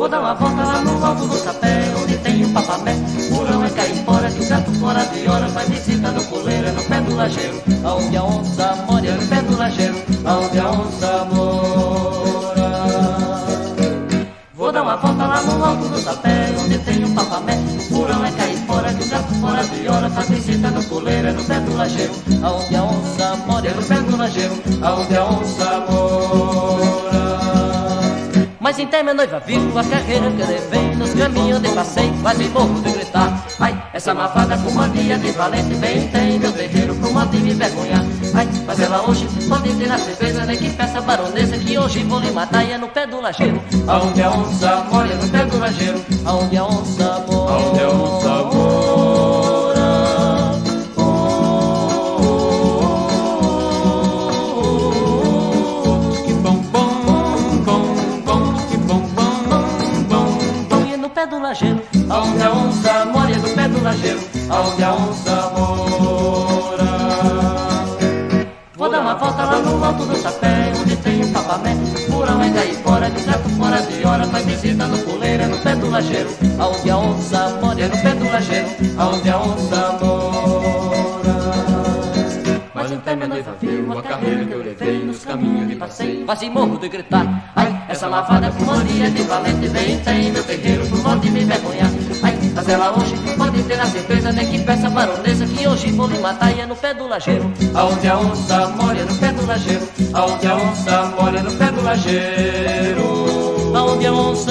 Vou dar uma volta lá no alto do sapé, onde tem o papamé. Murão é caipora, que o gato fora de hora Faz visita no coleiro, é no pé do lajeiro. Aonde a onça mora, é no pé do lajeiro. Aonde a onça mora. Vou dar uma volta lá no alto do sapé, onde tem o papamé. Murão é caipora, que o gato fora de hora Faz visita no coleiro, é no pé do lajeiro. Aonde a onça mora, é no pé do lajeiro. Aonde a onça mora. Mas então minha noiva. Viu a carreira que levei Nos caminhos de passeio, quase morro de gritar. Ai, essa mafada com mania de valente Bem tem meu terreiro com modo de me vergonhar Ai, mas ela hoje pode ter a certeza Nem que peça baronesa que hoje vou lhe matar. E é no pé do lajeiro Aonde a onça mora, é no pé do lajeiro Aonde a onça mora do lajeiro Aonde a onça mora, é no pé do lajeiro Aonde a onça mora. Vou dar uma volta lá no alto do chapéu Onde tem um papamé Furão é cair fora, de gato fora de hora Faz visita no puleiro, é no pé do lajeiro Aonde a onça mora, é no pé do lajeiro Aonde a onça mora. Mas então minha noiva viu a carreira que eu levei Nos caminhos de passeio Quase morro de gritar Ai, essa lavada com mania de valente Vem, tem meu terreiro ela hoje. Pode ter a certeza Nem que peça baronesa que hoje vou lhe matar E é no pé do lajeiro. Aonde a onça mora, é no pé do lajeiro. Aonde a onça mora, é no pé do lajeiro. Aonde a onça